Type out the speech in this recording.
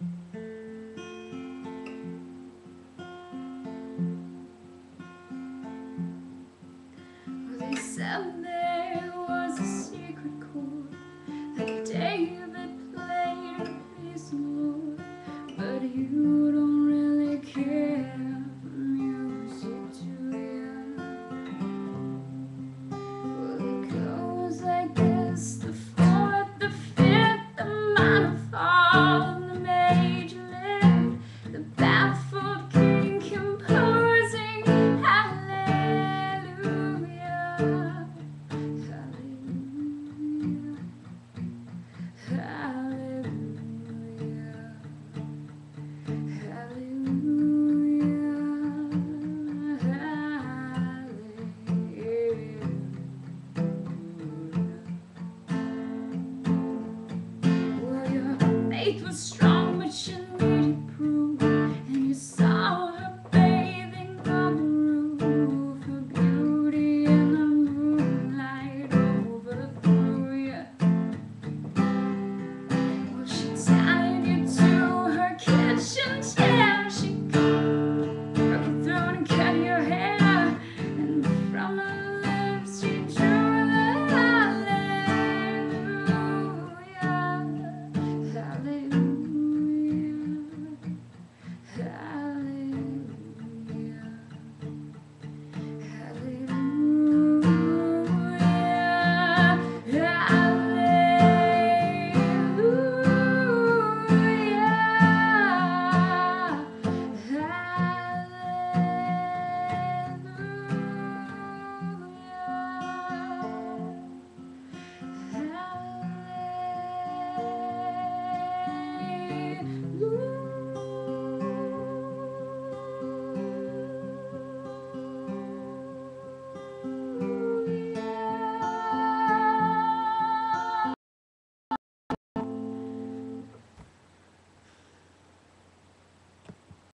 Are they sad?